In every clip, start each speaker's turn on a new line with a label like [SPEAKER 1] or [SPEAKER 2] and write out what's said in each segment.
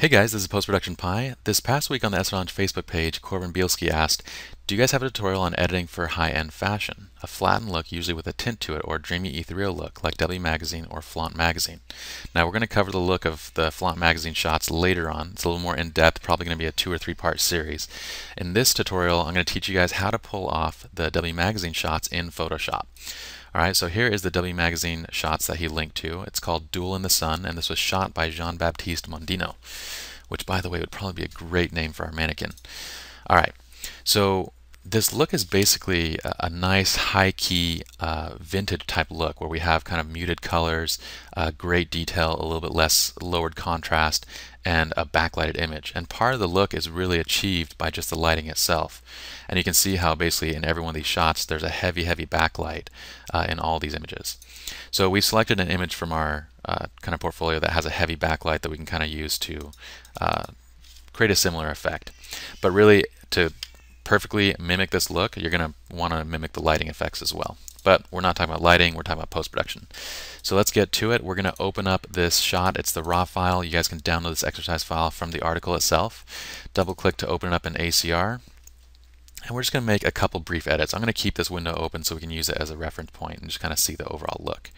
[SPEAKER 1] Hey guys, this is Post Production Pye. This past week on the SLR Lounge Facebook page, Korbin Bielski asked, Do you guys have a tutorial on editing for high-end fashion? A flattened look, usually with a tint to it, or a dreamy ethereal look, like W Magazine or Flaunt Magazine. Now we're going to cover the look of the Flaunt Magazine shots later on. It's a little more in-depth, probably going to be a two or three part series. In this tutorial, I'm going to teach you guys how to pull off the W Magazine shots in Photoshop. Alright, so here is the W Magazine shots that he linked to. It's called Duel in the Sun, and this was shot by Jean-Baptiste Mondino, which, by the way, would probably be a great name for our mannequin. Alright, so this look is basically a, a nice high-key uh, vintage type look where we have kind of muted colors, uh, great detail, a little bit less lowered contrast, and a backlighted image. And part of the look is really achieved by just the lighting itself. And you can see how basically in every one of these shots there's a heavy, heavy backlight uh, in all these images. So we selected an image from our uh, kind of portfolio that has a heavy backlight that we can kind of use to uh, create a similar effect. But really, to perfectly mimic this look, you're going to want to mimic the lighting effects as well. But we're not talking about lighting, we're talking about post-production. So let's get to it. We're going to open up this shot. It's the raw file. You guys can download this exercise file from the article itself. Double click to open it up in ACR. And we're just going to make a couple brief edits. I'm going to keep this window open so we can use it as a reference point and just kind of see the overall look.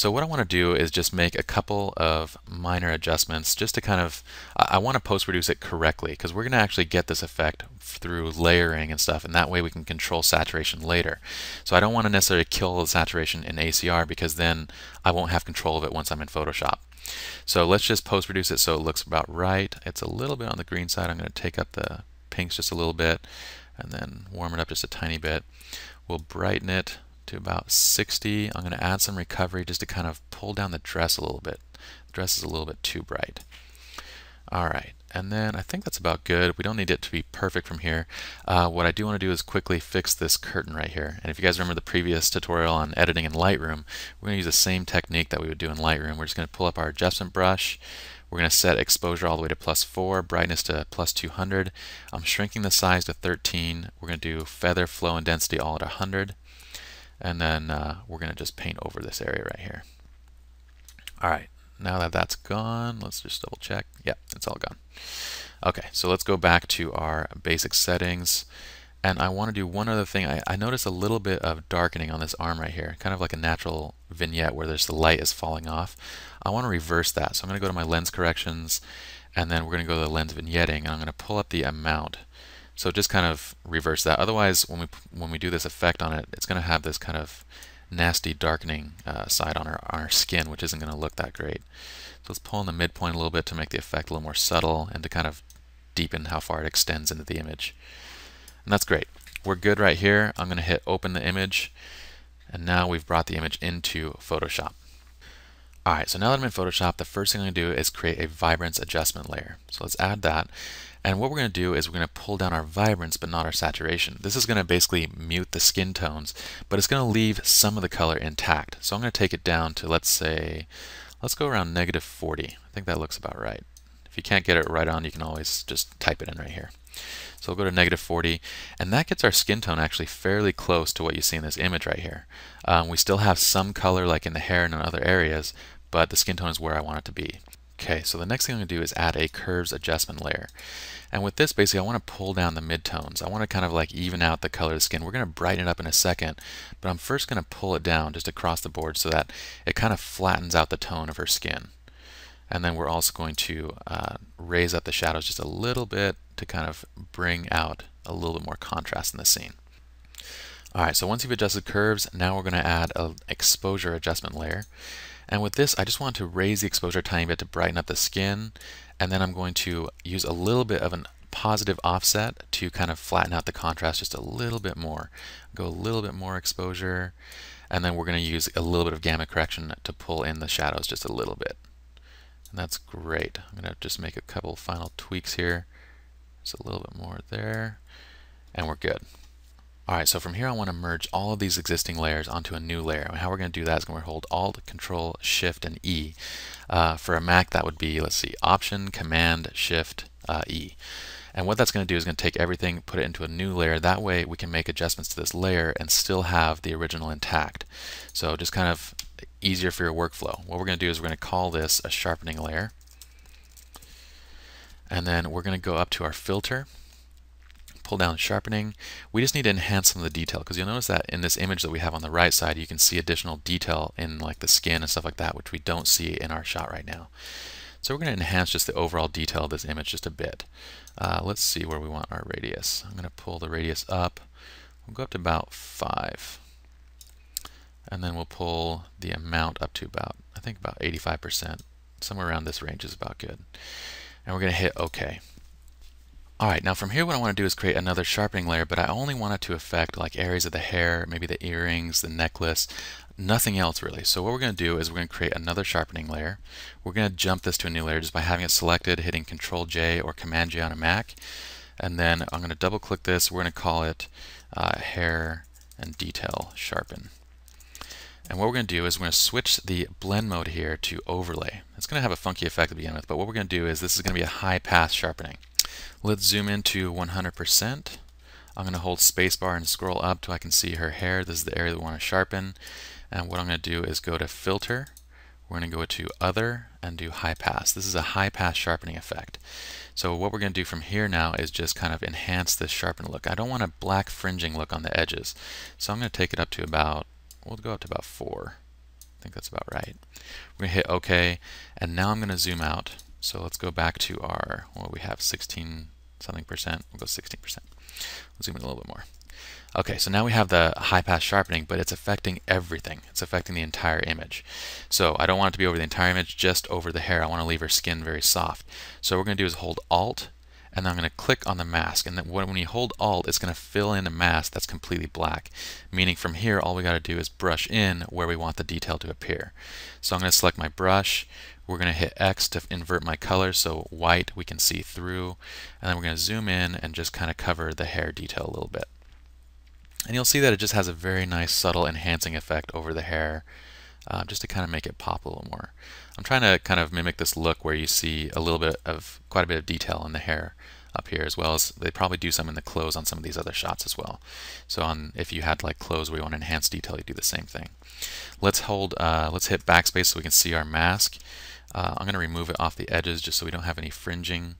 [SPEAKER 1] So what I want to do is just make a couple of minor adjustments just to kind of, I want to post produce it correctly because we're going to actually get this effect through layering and stuff and that way we can control saturation later. So I don't want to necessarily kill the saturation in ACR because then I won't have control of it once I'm in Photoshop. So let's just post produce it so it looks about right. It's a little bit on the green side. I'm going to take up the pinks just a little bit and then warm it up just a tiny bit. We'll brighten it to about 60. I'm going to add some recovery just to kind of pull down the dress a little bit. The dress is a little bit too bright. All right, and then I think that's about good. We don't need it to be perfect from here. Uh, what I do want to do is quickly fix this curtain right here. And if you guys remember the previous tutorial on editing in Lightroom, we're going to use the same technique that we would do in Lightroom. We're just going to pull up our adjustment brush. We're going to set exposure all the way to plus 4, brightness to plus 200. I'm shrinking the size to 13. We're going to do feather, flow, and density all at 100 and then uh, we're going to just paint over this area right here. All right, now that that's gone, let's just double check. Yep, it's all gone. Okay, so let's go back to our basic settings. And I want to do one other thing. I, I notice a little bit of darkening on this arm right here, kind of like a natural vignette where there's the light is falling off. I want to reverse that. So I'm going to go to my lens corrections, and then we're going to go to the lens vignetting, and I'm going to pull up the amount. So just kind of reverse that. Otherwise, when we when we do this effect on it, it's going to have this kind of nasty darkening uh, side on our, on our skin, which isn't going to look that great. So let's pull in the midpoint a little bit to make the effect a little more subtle and to kind of deepen how far it extends into the image. And that's great. We're good right here. I'm going to hit open the image and now we've brought the image into Photoshop. Alright, so now that I'm in Photoshop, the first thing I'm going to do is create a vibrance adjustment layer. So let's add that. And what we're going to do is we're going to pull down our vibrance but not our saturation. This is going to basically mute the skin tones, but it's going to leave some of the color intact. So I'm going to take it down to, let's say, let's go around negative 40. I think that looks about right. If you can't get it right on, you can always just type it in right here. So we'll go to negative 40, and that gets our skin tone actually fairly close to what you see in this image right here. Um, we still have some color like in the hair and in other areas, but the skin tone is where I want it to be. Okay, so the next thing I'm going to do is add a curves adjustment layer. And with this, basically, I want to pull down the midtones. I want to kind of like even out the color of the skin. We're going to brighten it up in a second, but I'm first going to pull it down just across the board so that it kind of flattens out the tone of her skin. And then we're also going to uh, raise up the shadows just a little bit to kind of bring out a little bit more contrast in the scene. Alright, so once you've adjusted curves, now we're going to add an exposure adjustment layer. And with this, I just want to raise the exposure a tiny bit to brighten up the skin. And then I'm going to use a little bit of a positive offset to kind of flatten out the contrast just a little bit more. Go a little bit more exposure. And then we're going to use a little bit of gamma correction to pull in the shadows just a little bit. And that's great. I'm going to just make a couple final tweaks here. Just a little bit more there. And we're good. Alright, so from here I want to merge all of these existing layers onto a new layer. And how we're going to do that is going to hold Alt, Control, Shift, and E. Uh, for a Mac that would be, let's see, Option, Command, Shift, uh, E. And what that's going to do is going to take everything, put it into a new layer. That way we can make adjustments to this layer and still have the original intact. So just kind of easier for your workflow. What we're going to do is we're going to call this a sharpening layer. And then we're going to go up to our filter, pull down sharpening. We just need to enhance some of the detail because you'll notice that in this image that we have on the right side, you can see additional detail in like the skin and stuff like that, which we don't see in our shot right now. So we're going to enhance just the overall detail of this image just a bit. Uh, let's see where we want our radius. I'm going to pull the radius up. We'll go up to about 5. And then we'll pull the amount up to about, I think about 85%. Somewhere around this range is about good. And we're going to hit OK. Alright, now from here what I want to do is create another sharpening layer, but I only want it to affect like areas of the hair, maybe the earrings, the necklace, nothing else really. So what we're going to do is we're going to create another sharpening layer. We're going to jump this to a new layer just by having it selected, hitting Control J or Command J on a Mac. And then I'm going to double click this. We're going to call it uh, Hair and Detail Sharpen. And what we're going to do is we're going to switch the blend mode here to overlay. It's going to have a funky effect to begin with, but what we're going to do is this is going to be a high pass sharpening. Let's zoom into 100%. I'm going to hold spacebar and scroll up till I can see her hair. This is the area that we want to sharpen. And what I'm going to do is go to Filter. We're going to go to Other and do High Pass. This is a high pass sharpening effect. So what we're going to do from here now is just kind of enhance this sharpened look. I don't want a black fringing look on the edges. So I'm going to take it up to about, we'll go up to about 4. I think that's about right. We're going to hit OK. And now I'm going to zoom out. So let's go back to our, well, we have 16 something percent. We'll go 16%. We'll zoom in a little bit more. Okay, so now we have the high pass sharpening, but it's affecting everything. It's affecting the entire image. So I don't want it to be over the entire image, just over the hair. I want to leave her skin very soft. So what we're going to do is hold Alt, and I'm going to click on the mask. And then when you hold Alt, it's going to fill in a mask that's completely black. Meaning from here, all we got to do is brush in where we want the detail to appear. So I'm going to select my brush. We're going to hit X to invert my color so white we can see through. And then we're going to zoom in and just kind of cover the hair detail a little bit. And you'll see that it just has a very nice subtle enhancing effect over the hair uh, just to kind of make it pop a little more. I'm trying to kind of mimic this look where you see a little bit of quite a bit of detail in the hair up here as well as they probably do some in the clothes on some of these other shots as well. So on if you had like clothes where you want to enhance detail you do the same thing. Let's hold uh, let's hit backspace so we can see our mask. Uh, I'm going to remove it off the edges just so we don't have any fringing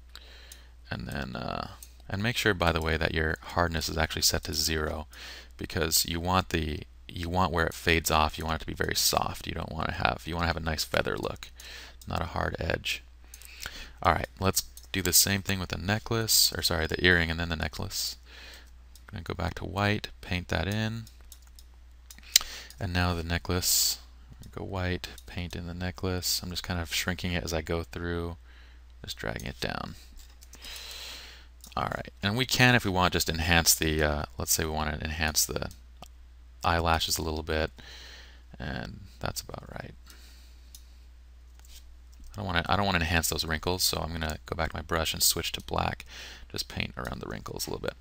[SPEAKER 1] and then uh, and make sure, by the way, that your hardness is actually set to zero because you want the you want where it fades off, you want it to be very soft. You don't want to have you want to have a nice feather look, not a hard edge. All right, let's do the same thing with the necklace, or sorry, the earring and then the necklace. I'm going to go back to white, paint that in. And now the necklace, go white, paint in the necklace. I'm just kind of shrinking it as I go through, just dragging it down. All right, and we can, if we want, just enhance the, uh, let's say we want to enhance the eyelashes a little bit, and that's about right. I don't want to, I don't want to enhance those wrinkles, so I'm going to go back to my brush and switch to black, just paint around the wrinkles a little bit.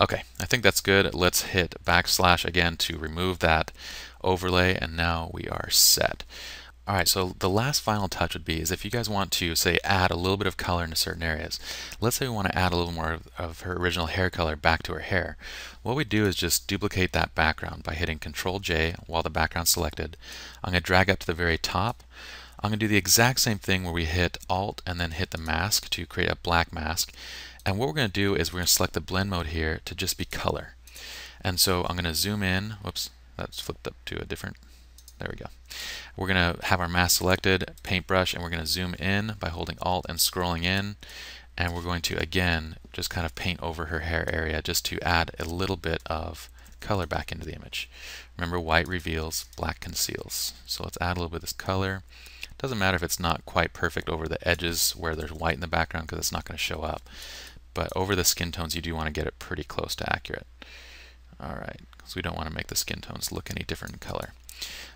[SPEAKER 1] Okay, I think that's good. Let's hit backslash again to remove that overlay, and now we are set. All right, so the last final touch would be is if you guys want to say add a little bit of color into certain areas. Let's say we want to add a little more of, of her original hair color back to her hair. What we do is just duplicate that background by hitting Control J while the background's selected. I'm going to drag up to the very top. I'm going to do the exact same thing where we hit Alt and then hit the mask to create a black mask. And what we're going to do is we're going to select the blend mode here to just be color. And so I'm going to zoom in. Whoops, that's flipped up to a different there we go. We're going to have our mask selected, paintbrush, and we're going to zoom in by holding Alt and scrolling in. And we're going to, again, just kind of paint over her hair area just to add a little bit of color back into the image. Remember, white reveals, black conceals. So let's add a little bit of this color. Doesn't matter if it's not quite perfect over the edges where there's white in the background because it's not going to show up. But over the skin tones, you do want to get it pretty close to accurate. All right, because we don't want to make the skin tones look any different in color.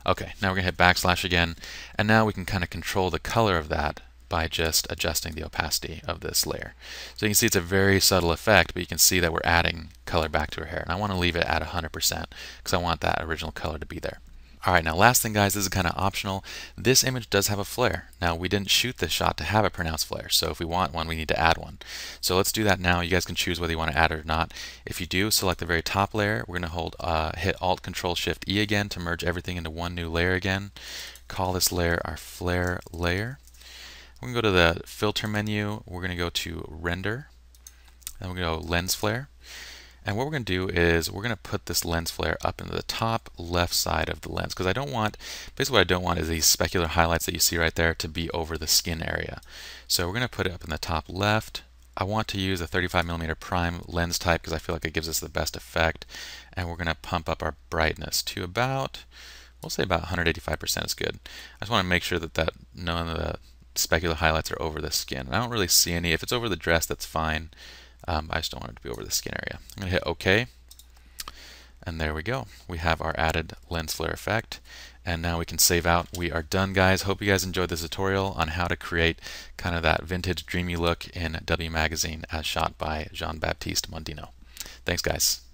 [SPEAKER 1] Okay, now we're going to hit backslash again, and now we can kind of control the color of that by just adjusting the opacity of this layer. So you can see it's a very subtle effect, but you can see that we're adding color back to her hair. And I want to leave it at 100% because I want that original color to be there. Alright, now last thing guys, this is kind of optional. This image does have a flare. Now we didn't shoot this shot to have a pronounced flare, so if we want one, we need to add one. So let's do that now. You guys can choose whether you want to add it or not. If you do, select the very top layer. We're going to hold, uh, hit Alt Control Shift E again to merge everything into one new layer again. Call this layer our flare layer. We're going to go to the filter menu. We're going to go to render. And we're going to go lens flare. And what we're going to do is we're going to put this lens flare up into the top left side of the lens because I don't want, basically what I don't want is these specular highlights that you see right there to be over the skin area. So we're going to put it up in the top left. I want to use a 35 millimeter prime lens type because I feel like it gives us the best effect. And we're going to pump up our brightness to about, we'll say about 185% is good. I just want to make sure that, that none of the specular highlights are over the skin. I don't really see any. If it's over the dress, that's fine. Um, I just don't want it to be over the skin area. I'm going to hit OK. And there we go. We have our added lens flare effect. And now we can save out. We are done, guys. Hope you guys enjoyed this tutorial on how to create kind of that vintage dreamy look in W Magazine as shot by Jean-Baptiste Mondino. Thanks, guys.